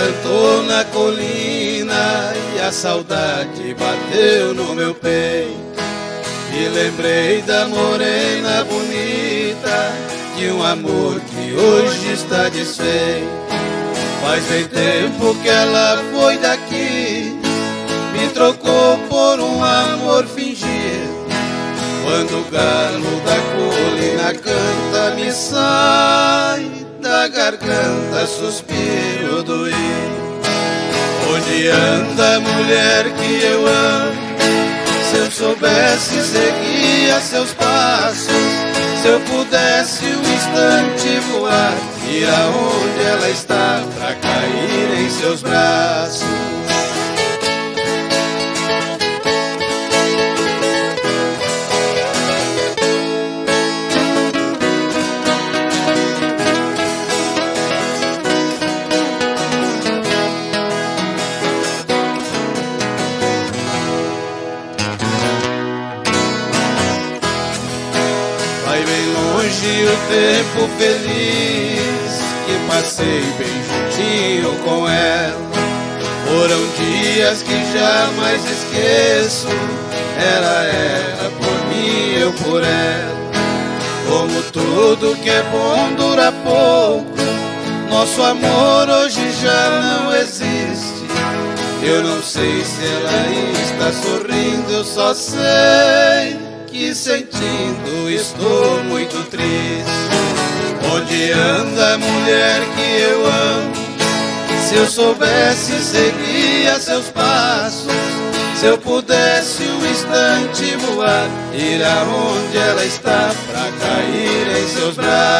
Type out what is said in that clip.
cantou na colina e a saudade bateu no meu peito. E lembrei da morena bonita, de um amor que hoje está desfeito. Faz bem tempo que ela foi daqui, me trocou por um amor fingido. Quando o galo da colina canta, me sai da garganta suspiro doído. Onde anda a mulher que eu amo? Se eu soubesse, seguia seus passos. Se eu pudesse um instante voar, e aonde ela está pra cair em seus braços. O tempo feliz que passei bem juntinho com ela. Foram dias que jamais esqueço. Ela era por mim, eu por ela. Como tudo que é bom dura pouco, nosso amor hoje já não existe. Eu não sei se ela está sorrindo, eu só sei que sentindo estou muito triste. Onde anda a mulher que eu amo? Se eu soubesse, seguia seus passos. Se eu pudesse um instante voar, ir aonde ela está pra cair em seus braços.